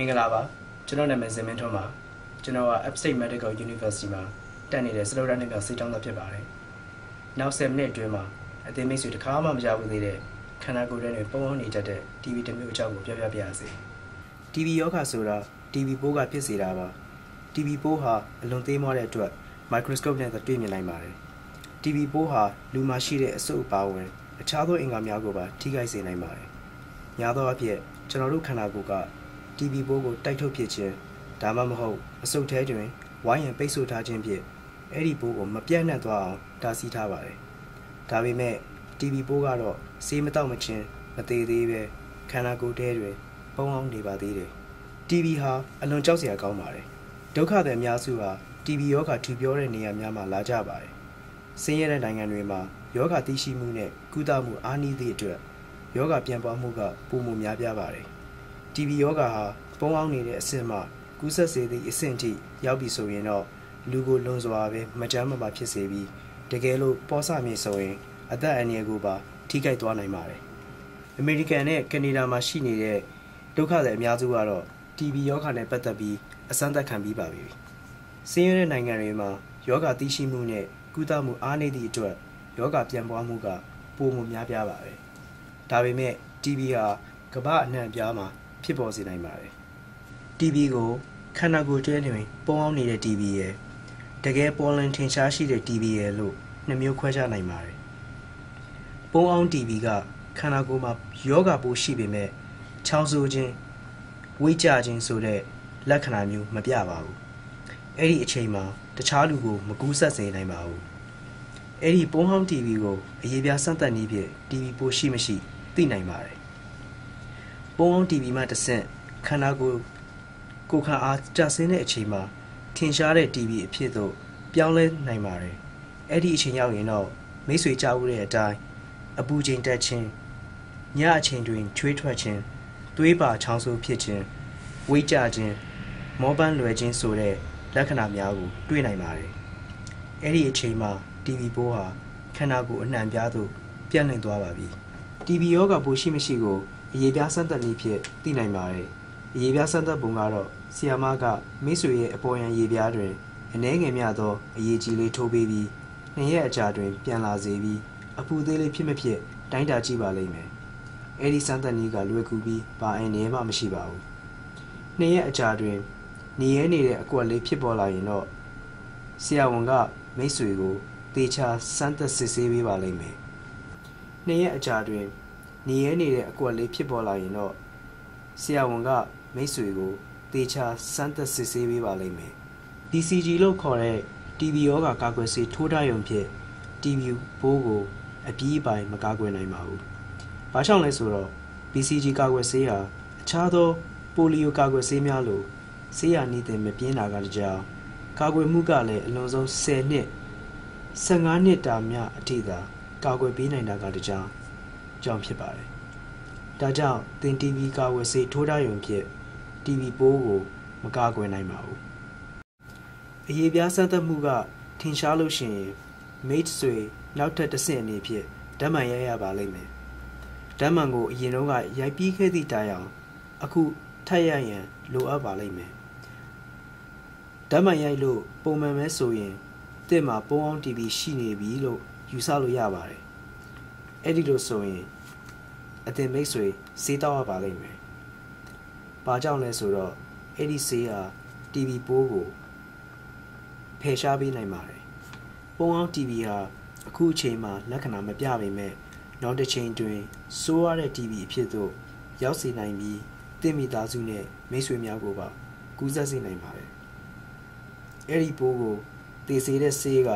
မင်္ဂလာပါကျွန်တော်နာမည်ဇင်မင်းထွန်းပါကျွန်တော်က Upstate Medical University မှာတက်နေတဲ့စလိုရနဲ့မြောက်စေတောင်းသားဖြစ်ပါတယ်နောက်7မိနစ်အတွင်းမှာအသေးမိတ်ဆွေတစ်ခါမှမကြားဘူးသေးတဲ့ခန္ဓာကိုယ်ထဲနဲ့ပုံပုံနေတတ်တဲ့ TB တစ်မျိုးအကြောင်းကိုပြောပြပြရစေ TB ယောဂဆိုတာ TB ပိုးကဖြစ်စေတာပါ TB ပိုးဟာအလွန်သေးမွားတဲ့အတွက် microscope နဲ့တွေ့မြင်နိုင်ပါတယ် TB ပိုးဟာလူမှာရှိတဲ့အဆုပ်အပါဝင်အခြားသောအင်္ဂါများကိုပါထိခိုက်စေနိုင်ပါတယ်များသောအားဖြင့်ကျွန်တော်တို့ခန္ဓာကိုယ်က TB ပိုးကိုတိုက်ထုတ်ဖြစ်ခြင်းဒါမှမဟုတ်အဆုတ်ထဲတွင်ဝိုင်းရန်ပိတ်ဆို့ထားခြင်းဖြင့်အဲ့ဒီပိုးကိုမပြန့်နှံ့သွားအောင်တားဆီးထားပါတယ်။ဒါပေမဲ့ TB ပိုးကတော့ဆေးမတောက်မချင်းမသေးသေးပဲခန္ဓာကိုယ်ထဲတွင်ပုံအောင်နေပါသေးတယ်။ TB ဟာအလွန်ကြောက်စရာကောင်းပါတယ်။ဒုက္ခသည်အများစုဟာ TB ရောဂါထူပြောတဲ့နေရာများမှာလာကြပါတယ်။ဆင်းရဲတဲ့နိုင်ငံတွေမှာယောဂသိရှိမှုနဲ့ကုသမှုအားနည်းသည့်အတွက်ယောဂပြန်ပွားမှုကပုံမှုများပြားပါတယ်။ TB ယောဂါဟာပုံအောင်နေတဲ့အဆင့်မှာကူးဆက်စေသည့်အဆင့်ထိရောက်ပြီဆိုရင်တော့လူကိုလွန်စွာပဲမကြမ်းမပါဖြစ်စေပြီးတကယ်လို့ပေါ်ဆမြေဆိုရင် အသက်အန္တရာယ်ကိုပါထိခိုက်သွားနိုင်ပါတယ်။အမေရိကန်နဲ့ကနေဒါမှာရှိနေတဲ့ဒုက္ခသည်အများစုကတော့ TB ရောဂါနဲ့ပတ်သက်ပြီးအစမ်းသက်ခံပြီးပါပြီ။ဆင်းရဲတဲ့နိုင်ငံတွေမှာယောဂသိရှိမှုနဲ့ကုသမှုအားနည်းသည့်အတွက်ယောဂပြန်ပွားမှုကပိုမိုများပြားပါတယ်။ဒါပေမဲ့ TB ဟာကမ္ဘာအနှံ့အပြားမှာ ဖြစ်ပေါ်စေနိုင်ပါတယ်။ TB ကိုခန္ဓာကိုယ်ကျဲတွင်ပုံအောင်နေတဲ့ TB ရဲ့တကယ်ပေါ်လင်ထင်ရှားရှိတဲ့ TB ရဲ့လို့နှမျိုးခွဲခြားနိုင်ပါတယ်။ပုံအောင် TB ကခန္ဓာကိုယ်မှာယောဂပိုးရှိပေမဲ့ချောင်းဆိုးခြင်းဝိကြခြင်းဆိုတဲ့လက္ခဏာမျိုးမပြပါဘူး။အဲ့ဒီအချိန်မှာတခြားလူကိုမကူးဆက်စေနိုင်ပါဘူး။အဲ့ဒီပုံဟောင်း TB ကိုအရေးပြစမ်းသပ်နည်းဖြင့် TB ပိုးရှိမရှိသိနိုင်ပါတယ်။ ပုံဟောင်း TB မှတစ်ဆင့်ခန္ဓာကိုယ်ကိုခံအားကျဆင်းတဲ့အချိန်မှာထင်ရှားတဲ့ TV အဖြစ်သို့ပြောင်းလဲနိုင်ပါတယ်။အဲ့ဒီအချိန်ရောက်ရင်တော့မိတ်ဆွေကြားဦးတဲ့အတိုင်းအပူချိန်တက်ခြင်းညအချိန်တွင်ချွေးထွက်ခြင်းသွေးပါချောင်းဆိုးဖြစ်ခြင်းဝိတ်ကြခြင်းမောပန်းလွယ်ခြင်းဆိုတဲ့လက္ခဏာများကိုတွေ့နိုင်ပါတယ်။အဲ့ဒီအချိန်မှာ TV ပိုးဟာခန္ဓာကိုယ်အနှံ့ပြားသို့ပြန့်နှံ့သွားပါပြီ။ TV ရောဂါပိုးရှိမရှိကို အရေးပြားစမ်းသပ်နည်းဖြင့်သိနိုင်ပါတယ်။အရေးပြားစမ်းသပ်ပုံကတော့ဆီယာမကမိတ်ဆွေရဲ့အပေါ်ယံရေပြားတွင်အနှဲငယ်မြသောအရေးကြီးလေးထိုးပေးပြီးနှစ်ရက်အကြာတွင် ပြန်လာစေပြီးအပူသေးလေးဖြစ်မဖြစ်တိုင်းတာကြည့်ပါလိမ့်မယ်။အဲဒီစမ်းသပ်နည်းကလွယ်ကူပြီးဘာအင်းနေမှမရှိပါဘူး။နှစ်ရက်အကြာတွင်နေရဲနေတဲ့အကွက်လေးဖြစ်ပေါ်လာရင်တော့ဆရာဝန်ကမိတ်ဆွေကိုတေချာစမ်းသပ်စစ်ဆေးပေးပါလိမ့်မယ်။နှစ်ရက်အကြာတွင် နေရဲနေတဲ့အကွက်လေးဖြစ်ပေါ်လာရင်တော့ဆရာဝန်ကမိတ်ဆွေကိုသေချာစမ်းသပ်စစ်ဆေးပေးပါလိမ့်မယ်။ DCG လို့ခေါ်တဲ့ TB ရောဂါကာကွယ်ဆေးထိုးထားရုံဖြင့် TB ဘိုးကိုအပြီးအပိုင်မကာကွယ်နိုင်ပါဘူး။ဘာကြောင့်လဲဆိုတော့ BCG ကာကွယ်ဆေးဟာအခြားသော ပိုလီယိုကာကွယ်ဆေးများလိုဆေးရနည်းတင်မပြင်းတာကတကြောင်ကာကွယ်မှုကလည်းအလွန်ဆုံး10နှစ်15နှစ်တာမြအထိသာကာကွယ်ပေးနိုင်တာကတကြောင် ကြောင့်ဖြစ်ပါတယ်။ဒါကြောင့်သင် TB ကာကွယ်ဆေးထိုးထားရုံဖြင့် TB ပိုးကိုမကာကွယ်နိုင်ပါဘူး။အရေးပြားစမ်းသပ်မှုကထင်ရှားလို့ရှိရင် mate ဆွေနောက်ထပ်တစ်ဆင့်အနေဖြင့်ဓာတ်မှန်ရိုက်ရပါလိမ့်မယ်။ဓာတ်မှန်ကိုအရင်တော့ကရိုက်ပြီးခဲ့သည့်တိုင်အောင်အခုထပ်ရရန်လိုအပ်ပါလိမ့်မယ်။ဓာတ်မှန်ရိုက်လို့ပုံမှန်ပဲဆိုရင်တင့်မှာပုံအောင် TB ရှိနေပြီလို့ယူဆလို့ရပါတယ်။ အဲ့ဒီလိုဆိုရင်အတင်မိတ်ဆွေစေးတော့ရပါလိမ့်မယ်။ဘာကြောင့်လဲဆိုတော့အဲ့ဒီဆေးဟာ TB ပိုးကိုဖယ်ရှားပေးနိုင်ပါတယ်။ပုံအောင် TB ဟာအခုအချိန်မှာလက္ခဏာမပြပေမဲ့နောက်တစ်ချိန်တွင်ဆိုးရတဲ့ TB အဖြစ်သို့ရောက်စေနိုင်ပြီးတင့်မိသားစုနဲ့မိတ်ဆွေများကိုပါကူးစက်စေနိုင်ပါတယ်။အဲ့ဒီပိုးကိုတည်စေတဲ့ဆေးက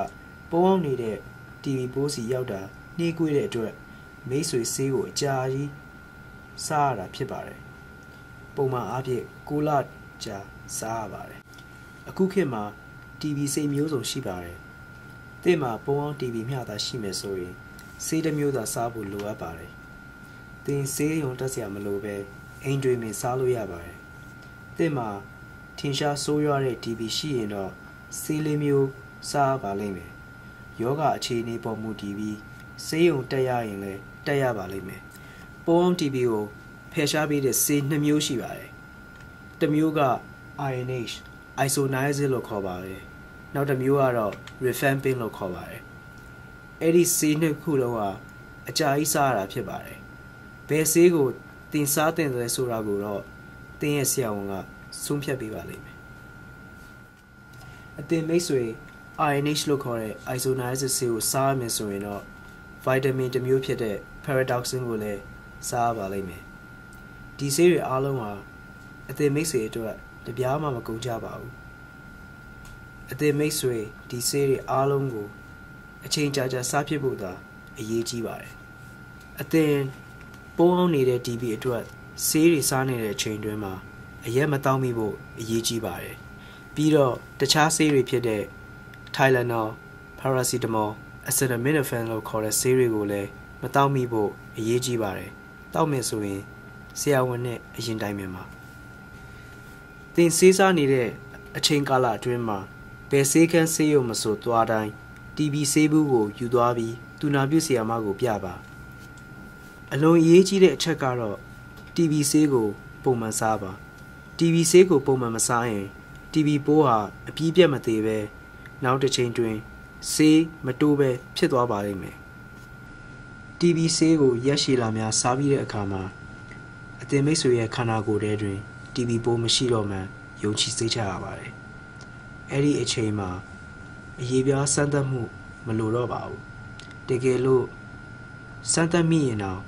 ပုံအောင်နေတဲ့ TB ပိုးစီရောက်တာ နှေးကွေးတဲ့အတွက်မိတ်ဆွေဆေးကိုအကြာကြီးစားရတာဖြစ်ပါတယ်ပုံမှန်အားဖြင့်6လကြာစားရပါတယ်အခုခေတ်မှာ TV စိတ်မျိုးစုံရှိပါတယ်တင့်မှာပုံအောင် TV မျှသာရှိမယ်ဆိုရင်ဆေးတစ်မျိုးသာစားဖို့လိုအပ်ပါတယ်တင်ဆေးရုံတက်စရာမလိုပဲအိမ်တွေမှာစားလို့ရပါတယ်တင့်မှာထင်ရှားဆိုးရွားတဲ့ TV ရှိရင်တော့ဆေးလေးမျိုးစားပါလိမ့်မယ်ယောဂအခြေအနေပေါ်မူတည်ပြီး ဆေးရုံတက်ရရင်လည်းတက်ရပါလိမ့်မယ်ပုံအောင် TV ကိုဖယ်ရှားပေးတဲ့ဆေးနှစ်မျိုးရှိပါတယ်။တတစ်မျိုးက INH isoniazid လို့ခေါ်ပါတယ်နောက်တစ်မျိုးကတော့ rifampin လို့ခေါ်ပါတယ်အဲ့ဒီဆေးနှစ်ခုလုံးကအကြာကြီးစားရတာဖြစ်ပါတယ်ဘယ်ဆေးကိုတင်စားတင်တယ်ဆိုတာကိုတော့တင်းရဲ့ဆရာဝန်ကဆုံးဖြတ်ပေးပါလိမ့်မယ်အတင်မိတ်ဆွေ INH လို့ခေါ်တဲ့ isoniazid ဆေးကိုစားရမယ်ဆိုရင်တော့ vitamin တစ်မျိုးဖြစ်တဲ့ paradoxin ကိုလည်းစားရပါလိမ့်မယ်ဒီဆေးတွေအားလုံးဟာအသေးမိတ်ဆွေအတွက်တပြားမှမကုန်ကြပါဘူးအသေးမိတ်ဆွေဒီဆေးတွေအားလုံးကိုအချိန်ကြာကြာစားဖြစ်ဖို့သာအရေးကြီးပါတယ်အသင်ပိုးအောင်နေတဲ့ DB အတွက်ဆေးတွေစားနေတဲ့အချိန်တွင်းမှာအရက်မတောင်းမိဖို့အရေးကြီးပါတယ်ပြီးတော့တခြားဆေးတွေဖြစ်တဲ့ Tylenol, Paracetamol, Acetaminophen လို့ခေါ်တဲ့ဆေးတွေကိုလည်းမတောင်းမိဖို့အရေးကြီးပါတယ်တောက်မယ်ဆိုရင်ဆရာဝန်နဲ့အရင်တိုင်းမှာသင်စေးစားနေတဲ့အချိန်ကာလအတွင်းမှာဘယ်ဆေးခန်းဆေးရုံမဆိုသွားတိုင်း TB ဆေးဘူးကိုယူသွားပြီးတူနာပြုဆရာမကိုပြပါအလွန်အရေးကြီးတဲ့အချက်ကတော့ TB ဆေးကိုပုံမှန်စားပါ TB ဆေးကိုပုံမှန်မစားရင် TB ပိုးဟာအပြည့်ပြတ်မသေးပဲနောက်တစ်ချိန်တွင် ဆေးမတိုးပဲဖြစ်သွားပါလိမ့်မယ် TB ဆေးကိုရက်ရှည်လာများစားပြီးတဲ့အခါမှာအသင်မိတ်ဆွေရဲ့ခန္ဓာကိုယ်ထဲတွင် TB ပိုးမရှိတော့မှယုံကြည်စိတ်ချရပါတယ်အဲ့ဒီအချိန်မှာအရေးပြားစမ်းသပ်မှုမလိုတော့ပါဘူးတကယ်လို့စမ်းသပ်မိရင်တော့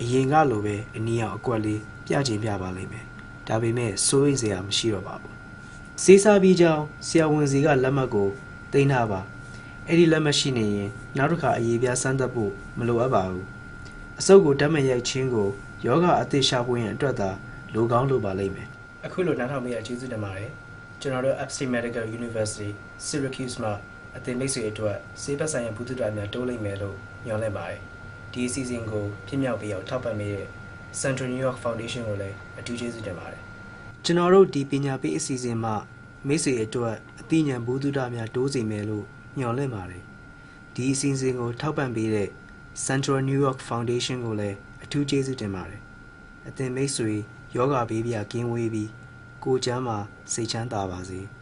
အရင်ကလိုပဲအနည်းအောင်အကွက်လေးပြချင်ပြပါလိမ့်မယ်ဒါပေမဲ့စိုးရိမ်စရာမရှိတော့ပါဘူးစေးစားပြီးကြောင်းဆရာဝန်စီကလက်မှတ်ကို တင်ထားပါအဲ့ဒီလက်မှတ်ရှိနေရင်နောက်တစ်ခါအရေးပြားစမ်းသပ်ဖို့မလိုအပ်ပါဘူးအစုပ်ကိုဓာတ်မရိုက်ခြင်းကိုယောဂအသစ်ရှာဖွေရန်အတွက်သာလိုကောင်းလိုပါလိမ့်မယ်အခုလိုနားထောင်မိရကျေးဇူးတင်ပါတယ်ကျွန်တော်တို့ Upstate Medical University Syracuse မှာအသင်မိတ်ဆွေအတွက်ဆေးပတ်ဆိုင်ရာဘုဒ္ဓတာများတိုးလိမ့်မယ်လို့ညွှန်လိုက်ပါတယ်ဒီအစီအစဉ်ကိုဖြစ်မြောက်ပြီးအောင်ထောက်ပံ့ပေးတဲ့ Central New York Foundation ကိုလည်းအထူးကျေးဇူးတင်ပါတယ်ကျွန်တော်တို့ဒီပညာပေးအစီအစဉ်မှာမိတ်ဆွေအတွက် အသိဉာဏ်ဘုဒ္ဓတာများတိုးစေမယ်လို့ညွှန်လင့်ပါတယ်ဒီအစီအစဉ်ကိုထောက်ပံ့ပေးတဲ့ Central New York Foundation ကိုလည်းအထူးကျေးဇူးတင်ပါတယ်အသင်မိတ်ဆွေယောဂဘေးပြကင်းဝေးပြီးကိုချမ်းမှာစိတ်ချမ်းသာပါစေ။